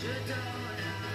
Je donne